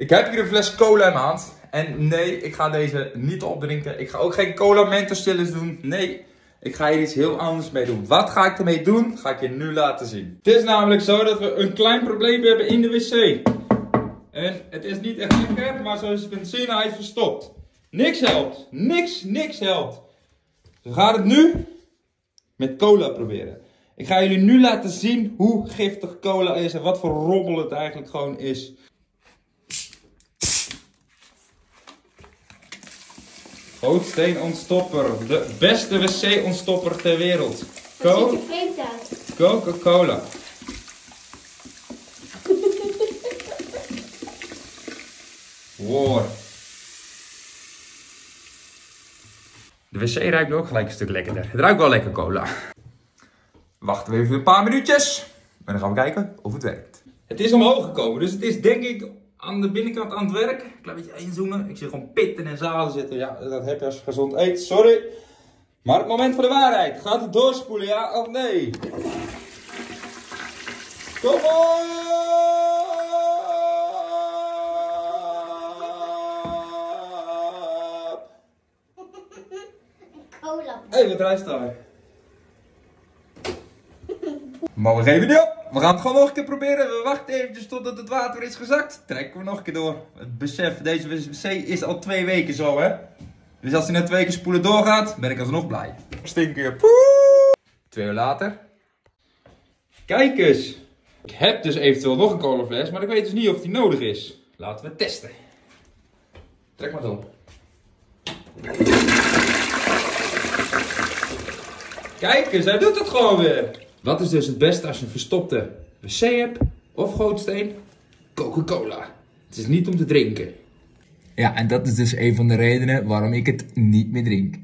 Ik heb hier een fles cola in mijn hand. En nee, ik ga deze niet opdrinken. Ik ga ook geen cola mentos challenge doen. Nee, ik ga hier iets heel anders mee doen. Wat ga ik ermee doen? Ga ik je nu laten zien. Het is namelijk zo dat we een klein probleem hebben in de wc. En het is niet echt lekker, maar zoals je kunt zien, hij is verstopt. Niks helpt. Niks, niks helpt. Dus we gaan het nu met cola proberen. Ik ga jullie nu laten zien hoe giftig cola is en wat voor rommel het eigenlijk gewoon is. Gootsteenontstopper. De beste wc-ontstopper ter wereld. Co- ziet er vreemd uit? Coca-Cola. Wow. De wc ruikt nu ook gelijk een stuk lekkerder. Het ruikt wel lekker cola. Wachten we even een paar minuutjes. En dan gaan we kijken of het werkt. Het is omhoog gekomen, dus het is denk ik aan de binnenkant aan het werk. Een klein beetje inzoomen. Ik zie gewoon pitten en zalen zitten. Ja, dat heb je als je gezond eet. Sorry. Maar het moment van de waarheid. Gaat het doorspoelen, ja of nee? Kom op! Hé, wat rijst daar? Maar we geven niet op. We gaan het gewoon nog een keer proberen. We wachten eventjes totdat het water is gezakt. Trekken we nog een keer door. Het besef, deze wc is al twee weken zo, hè. Dus als hij na twee keer spoelen doorgaat, ben ik alsnog blij. Stinken. Poeh. Twee uur later. Kijk eens. Ik heb dus eventueel nog een colafles, maar ik weet dus niet of die nodig is. Laten we testen. Trek maar door. Kijk eens, hij doet het gewoon weer. Wat is dus het beste als je een verstopte wc hebt of gootsteen? Coca-Cola. Het is niet om te drinken. Ja, en dat is dus een van de redenen waarom ik het niet meer drink.